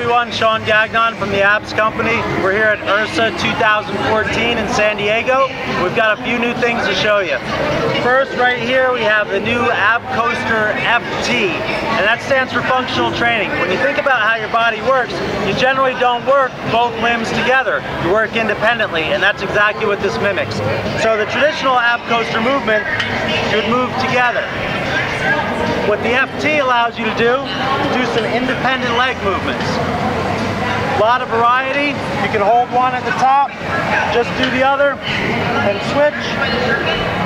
everyone, Sean Gagnon from the Abs Company. We're here at IHRSA 2014 in San Diego. We've got a few new things to show you. First, right here, we have the new Ab Coaster FT, and that stands for functional training. When you think about how your body works, you generally don't work both limbs together. You work independently, and that's exactly what this mimics. So the traditional Ab Coaster movement, you would move together. What the FT allows you to do is do some independent leg movements. A lot of variety. You can hold one at the top, just do the other, and switch.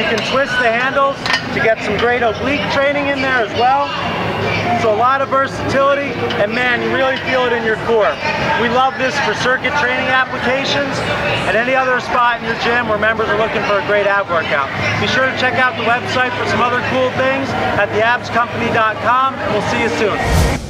You can twist the handles to get some great oblique training in there as well. So a lot of versatility, and man, you really feel it in your core. We love this for circuit training applications and any other spot in your gym where members are looking for a great ab workout. Be sure to check out the website for some other cool things at theabscompany.com, and we'll see you soon.